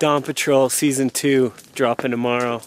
Dawn Patrol Season 2 dropping tomorrow.